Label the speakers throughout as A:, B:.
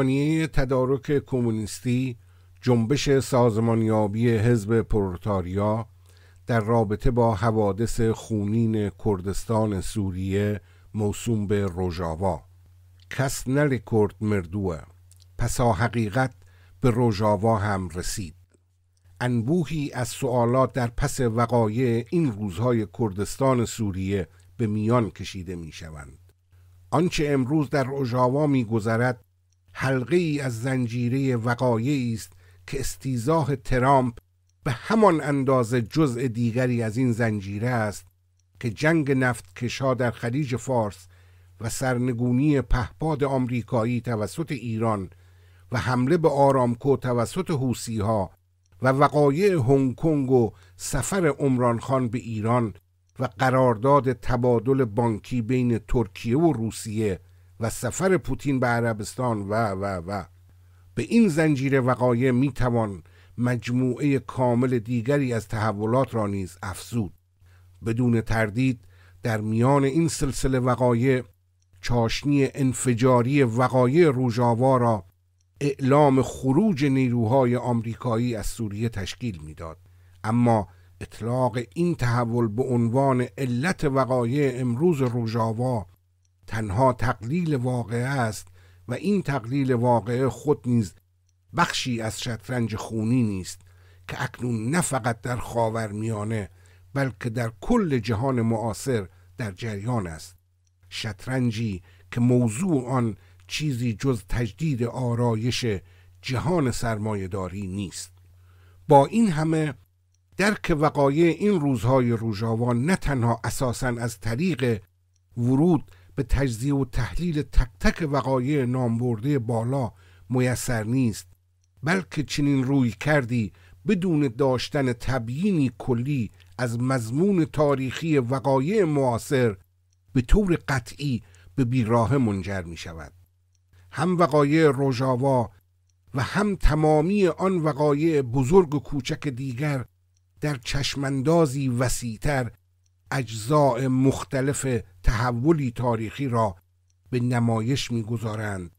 A: بیانیه تدارک کمونیستی جنبش سازمانیابی حزب پرولتاریا در رابطه با حوادث خونین کردستان سوریه موسوم به روژاوا کس نرکرد مردوه پسا حقیقت به روژاوا هم رسید انبوهی از سوالات در پس وقایع این روزهای کردستان سوریه به میان کشیده می شوند. آنچه امروز در روژاوا می گذرد حلقه ای از زنجیره وقایعی است که استیزاه ترامپ به همان اندازه جزء دیگری از این زنجیره است که جنگ نفت کشا در خلیج فارس و سرنگونی پهپاد آمریکایی توسط ایران و حمله به آرامکو توسط حوسی ها و وقایع هنگ کنگ و سفر عمران خان به ایران و قرارداد تبادل بانکی بین ترکیه و روسیه و سفر پوتین به عربستان و و و. به این زنجیره وقایع می توان مجموعه کامل دیگری از تحولات را نیز افزود. بدون تردید در میان این سلسله وقایع چاشنی انفجاری وقایع روژاوا را اعلام خروج نیروهای آمریکایی از سوریه تشکیل می‌داد. اما اطلاق این تحول به عنوان علت وقایع امروز روژاوا تنها تقلیل واقعه است و این تقلیل واقعه خود نیز بخشی از شطرنج خونی نیست که اکنون نه فقط در خاورمیانه بلکه در کل جهان معاصر در جریان است. شطرنجی که موضوع آن چیزی جز تجدید آرایش جهان سرمایهداری نیست. با این همه درک وقایع این روزهای روژاوا نه تنها اساسا از طریق ورود به تجزیه و تحلیل تک تک وقایع نامبرده بالا میسر نیست بلکه چنین روی کردی بدون داشتن تبیینی کلی از مضمون تاریخی وقایع معاصر به طور قطعی به بیراه منجر می شود هم وقایع روژاوا و هم تمامی آن وقایع بزرگ و کوچک دیگر در چشمندازی وسیعتر اجزاء مختلف تحولی تاریخی را به نمایش می‌گذارند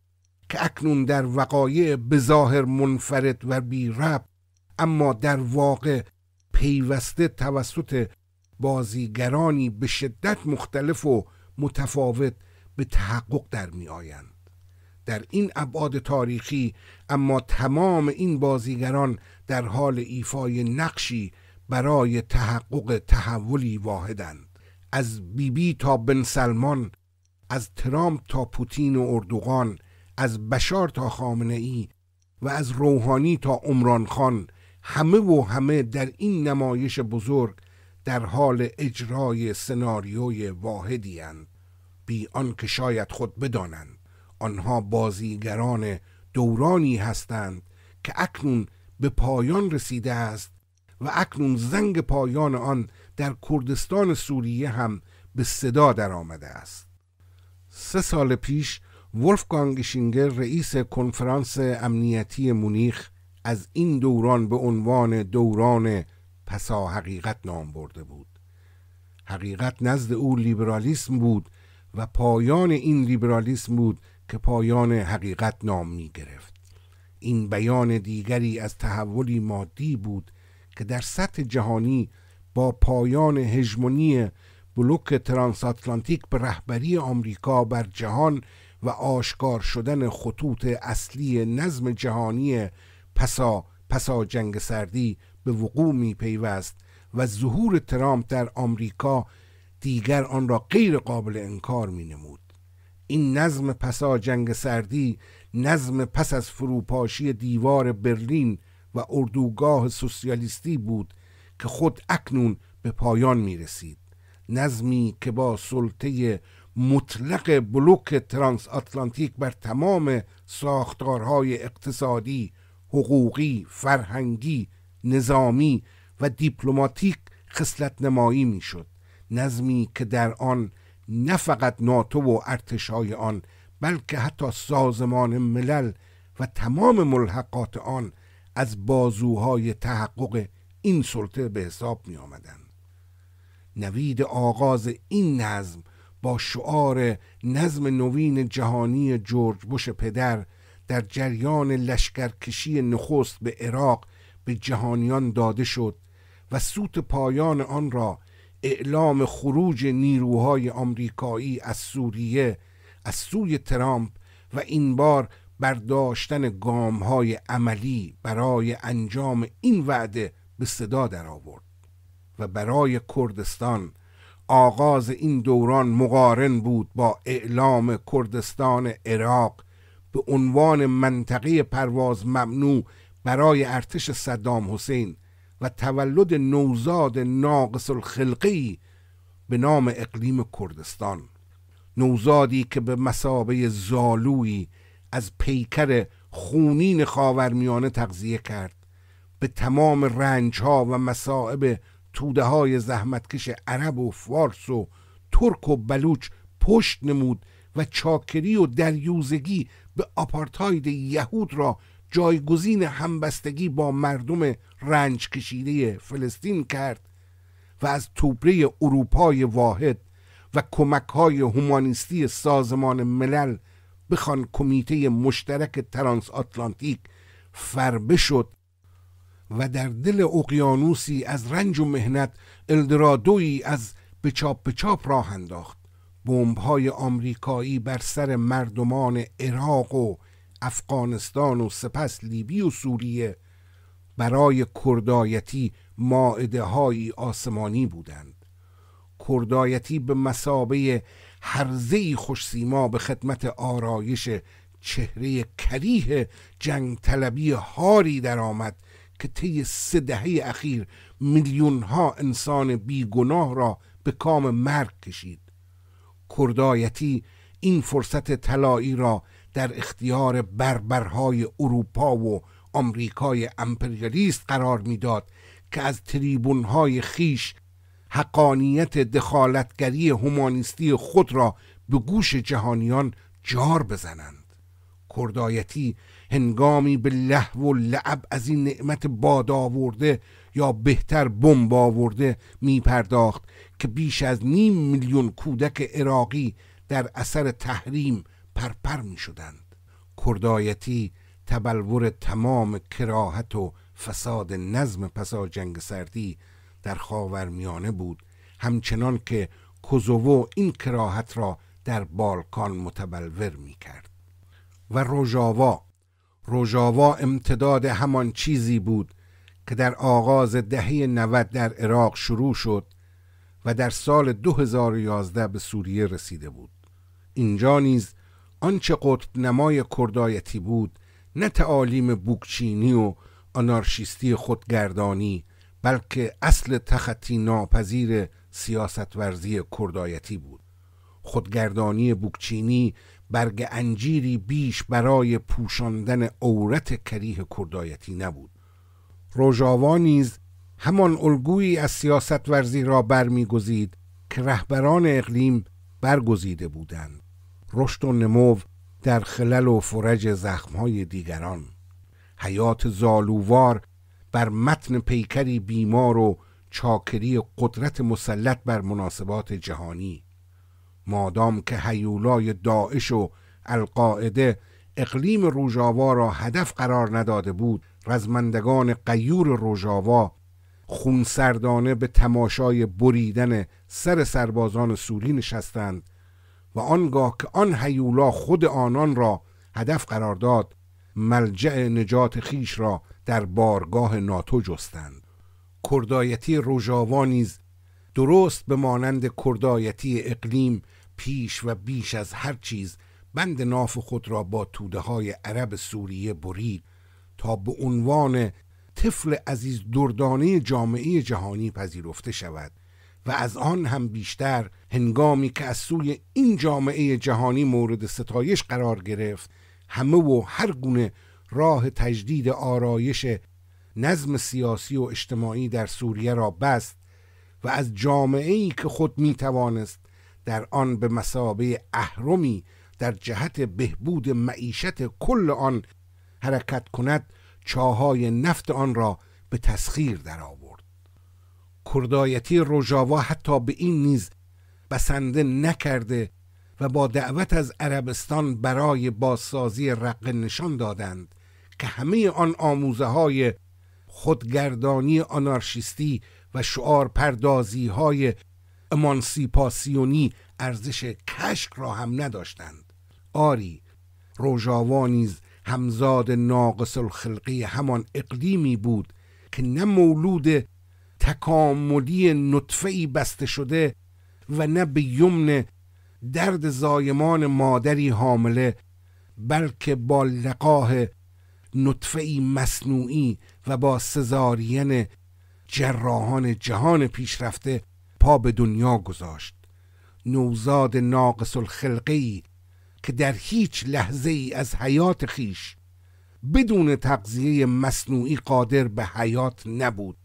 A: که اکنون در وقایع بظاهر منفرد و بی رب اما در واقع پیوسته توسط بازیگرانی به شدت مختلف و متفاوت به تحقق در می آیند. در این ابعاد تاریخی اما تمام این بازیگران در حال ایفای نقشی برای تحقق تحولی واحدند. از بیبی بی تا بن سلمان از ترامپ تا پوتین و اردوغان از بشار تا خامنه ای و از روحانی تا عمران خان همه و همه در این نمایش بزرگ در حال اجرای سناریوی واحدی هند بی آنکه شاید خود بدانند آنها بازیگران دورانی هستند که اکنون به پایان رسیده است و اکنون زنگ پایان آن در کردستان سوریه هم به صدا در آمده است. سه سال پیش ولفگانگ شینگر رئیس کنفرانس امنیتی مونیخ از این دوران به عنوان دوران پسا حقیقت نام برده بود. حقیقت نزد او لیبرالیسم بود و پایان این لیبرالیسم بود که پایان حقیقت نام می گرفت این بیان دیگری از تحولی مادی بود که در سطح جهانی با پایان هژمونی بلوک ترانساتلانتیک به رهبری آمریکا بر جهان و آشکار شدن خطوط اصلی نظم جهانی پسا پسا جنگ سردی به وقوع می پیوست و ظهور ترامپ در آمریکا دیگر آن را غیر قابل انکار می نمود این نظم پسا جنگ سردی نظم پس از فروپاشی دیوار برلین و اردوگاه سوسیالیستی بود که خود اکنون به پایان می رسید نظمی که با سلطه مطلق بلوک ترانس آتلانتیک بر تمام ساختارهای اقتصادی، حقوقی، فرهنگی، نظامی و دیپلماتیک خصلت نمایی می‌شد. نظمی که در آن نه فقط ناتو و ارتشای آن بلکه حتی سازمان ملل و تمام ملحقات آن از بازوهای تحقق این سلطه به حساب می آمدن. نوید آغاز این نظم با شعار نظم نوین جهانی جورج بوش پدر در جریان لشکرکشی نخست به عراق به جهانیان داده شد و سوت پایان آن را اعلام خروج نیروهای آمریکایی از سوریه از سوی ترامپ و این بار برداشتن گام های عملی برای انجام این وعده به صدا درآورد و برای کردستان آغاز این دوران مقارن بود با اعلام کردستان عراق به عنوان منطقه پرواز ممنوع برای ارتش صدام حسین و تولد نوزاد ناقص الخلقی به نام اقلیم کردستان. نوزادی که به مسابه زالویی از پیکر خونین خاورمیانه تغذیه کرد. به تمام رنج ها و مصائب توده های زحمتکش عرب و فارس و ترک و بلوچ پشت نمود و چاکری و دریوزگی به آپارتاید یهود را جایگزین همبستگی با مردم رنج کشیده فلسطین کرد و از توبره اروپای واحد و کمک های هومانیستی سازمان ملل بخوان کمیته مشترک ترانس آتلانتیک فربه شد و در دل اقیانوسی از رنج و مهنت الدرادویی از بچاپ بچاپ راه انداخت. های آمریکایی بر سر مردمان عراق و افغانستان و سپس لیبی و سوریه برای کردایتی ماعده های آسمانی بودند. کردایتی به مسابه هرزهی خوشسیما به خدمت آرایش چهره کریه جنگ طلبی هاری درآمد که طی سه دهه اخیر میلیون ها انسان بیگناه را به کام مرگ کشید. کردایتی این فرصت طلایی را در اختیار بربرهای اروپا و آمریکای امپریالیست قرار می‌داد که از تریبونهای خیش حقانیت دخالتگری هومانیستی خود را به گوش جهانیان جار بزنند. کردایتی هنگامی به لحو و لعب از این نعمت باد آورده یا بهتر بمب آورده می پرداخت که بیش از نیم میلیون کودک عراقی در اثر تحریم پرپر می شدند کردایتی تبلور تمام کراهت و فساد نظم پسا جنگ سردی در خاورمیانه بود همچنان که کوزوو این کراهت را در بالکان متبلور می کرد و روژاوا روژاوا امتداد همان چیزی بود که در آغاز دهه 90 در عراق شروع شد و در سال 2011 به سوریه رسیده بود. اینجا نیز آنچه قطب نمای کردایتی بود نه تعالیم بوکچینی و آنارشیستی خودگردانی بلکه اصل تخطی ناپذیر سیاست ورزی کردایتی بود. خودگردانی بوکچینی برگ انجیری بیش برای پوشاندن عورت کریه کردایتی نبود. روژاوا نیز همان الگویی از سیاست ورزی را برمیگزید که رهبران اقلیم برگزیده بودند. رشد و نمو در خلل و فرج زخمهای دیگران. حیات زالووار بر متن پیکری بیمار و چاکری قدرت مسلط بر مناسبات جهانی. مادام که هیولای داعش و القاعده اقلیم روژاوا را هدف قرار نداده بود رزمندگان قیور روژاوا خونسردانه به تماشای بریدن سر سربازان سوری نشستند و آنگاه که آن هیولا خود آنان را هدف قرار داد ملجع نجات خیش را در بارگاه ناتو جستند. کردایتی روژاوا نیز درست به مانند کردایتی اقلیم پیش و بیش از هر چیز بند ناف خود را با توده های عرب سوریه برید تا به عنوان طفل عزیز دردانه جامعه جهانی پذیرفته شود و از آن هم بیشتر هنگامی که از سوی این جامعه جهانی مورد ستایش قرار گرفت همه و هر گونه راه تجدید آرایش نظم سیاسی و اجتماعی در سوریه را بست و از جامعه ای که خود می توانست در آن به مسابه اهرمی در جهت بهبود معیشت کل آن حرکت کند چاهای نفت آن را به تسخیر درآورد. کردایتی روژاوا حتی به این نیز بسنده نکرده و با دعوت از عربستان برای بازسازی رقه نشان دادند. که همه آن آموزه های خودگردانی آنارشیستی و شعار پردازی های امانسیپاسیونی ارزش کشک را هم نداشتند. آری روژاوا نیز همزاد ناقص الخلقی همان اقلیمی بود که نه مولود تکاملی نطفه‌ای بسته شده و نه به یمن درد زایمان مادری حامله بلکه با لقاه نطفه‌ای مصنوعی و با سزارین جراحان جهان پیشرفته پا به دنیا گذاشت. نوزاد ناقص الخلقی که در هیچ لحظه ای از حیات خیش بدون تغذیه مصنوعی قادر به حیات نبود.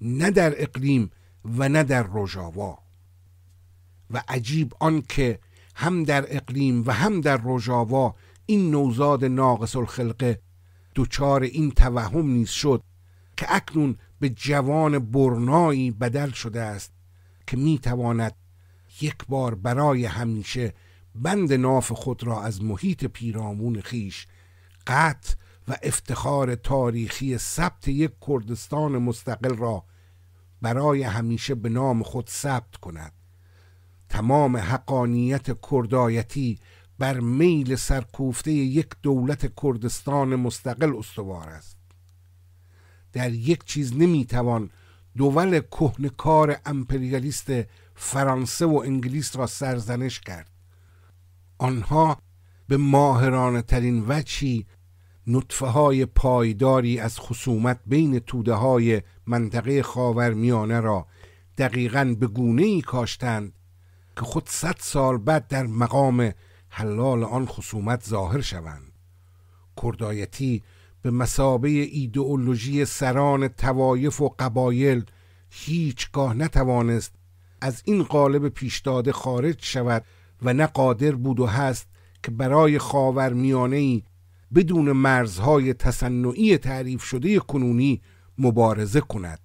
A: نه در اقلیم و نه در روژاوا و عجیب آن که هم در اقلیم و هم در روژاوا این نوزاد ناقص الخلقه دچار این توهم نیز شد که اکنون به جوان برنایی بدل شده است که می‌تواند یک بار برای همیشه بند ناف خود را از محیط پیرامون خیش قطع و افتخار تاریخی ثبت یک کردستان مستقل را برای همیشه به نام خود ثبت کند. تمام حقانیت کردایتی بر میل سرکوفته یک دولت کردستان مستقل استوار است. در یک چیز نمی‌توان دول کهنکار امپریالیست فرانسه و انگلیس را سرزنش کرد. آنها به ماهرانه ترین وچی نطفه های پایداری از خصومت بین توده های منطقه خاورمیانه را دقیقا به گونه ای کاشتند که خود صد سال بعد در مقام حلال آن خصومت ظاهر شوند. کردایتی به مسابه ایدئولوژی سران توایف و قبایل هیچگاه نتوانست از این قالب پیشداده خارج شود و نه قادر بود و هست که برای خاورمیانه بدون مرزهای تصنعی تعریف شده کنونی مبارزه کند.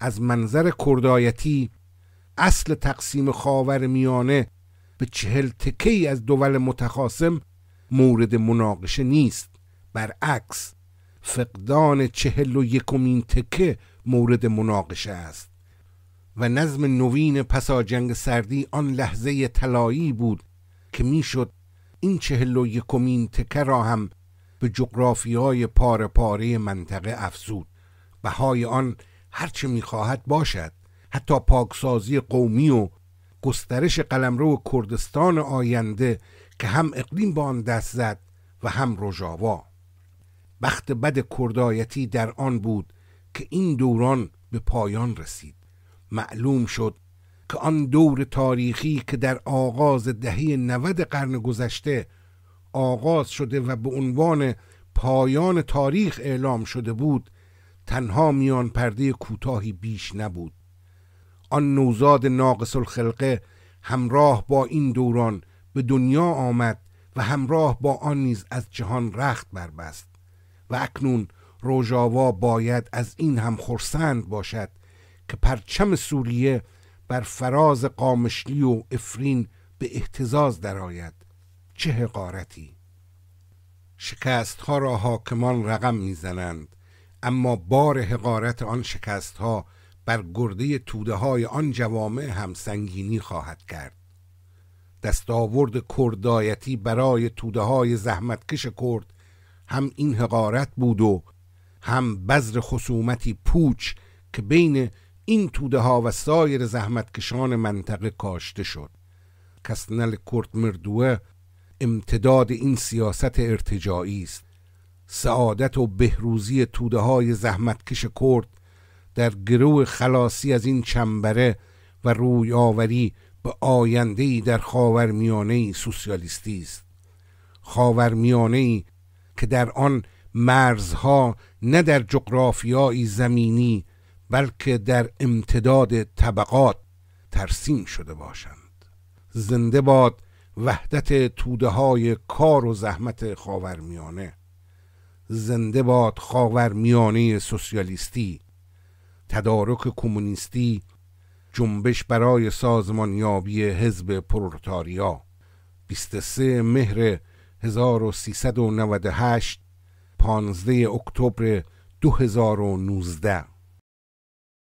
A: از منظر کردایتی اصل تقسیم خاور میانه به چهل تکه از دول متخاصم مورد مناقشه نیست. برعکس فقدان چهل و یکمین تکه مورد مناقشه است. و نظم نوین پسا جنگ سردی آن لحظه طلایی بود که می‌شد این چهل و یکمین تکه را هم به جغرافی های پاره پاره منطقه افزود. بهای آن هرچه می‌خواهد باشد حتی پاکسازی قومی و گسترش قلمرو کردستان آینده که هم اقلیم با آن دست زد و هم رژاوا بخت بد کردایتی در آن بود که این دوران به پایان رسید. معلوم شد که آن دور تاریخی که در آغاز دهه 90 قرن گذشته آغاز شده و به عنوان پایان تاریخ اعلام شده بود تنها میان پرده کوتاهی بیش نبود. آن نوزاد ناقص الخلقه همراه با این دوران به دنیا آمد و همراه با آن نیز از جهان رخت بربست. و اکنون روژاوا باید از این هم خرسند باشد که پرچم سوریه بر فراز قامشلی و افرین به احتزاز درآید. چه حقارتی! شکست ها را حاکمان رقم می‌زنند اما بار حقارت آن شکست ها بر گرده توده های آن جوامع هم سنگینی خواهد کرد. دستاورد کردایتی برای توده های زحمتکش کرد. هم این حقارت بود و هم بذر خصومتی پوچ که بین این توده ها و سایر زحمتکشان منطقه کاشته شد. کسنل کرد مردوه امتداد این سیاست ارتجاعی است. سعادت و بهروزی توده های زحمتکش کرد در گروه خلاصی از این چنبره و روی آوری به آینده در خاورمیانه سوسیالیستی است. خاورمیانه که در آن مرزها نه در جغرافیایی زمینی بلکه در امتداد طبقات ترسیم شده باشند. زنده باد وحدت توده های کار و زحمت خاورمیانه. زنده باد خاورمیانه سوسیالیستی تدارک کمونیستی جنبش برای سازمانیابی حزب پرولتاریا. 23 مهر 1398 15 اکتبر 2019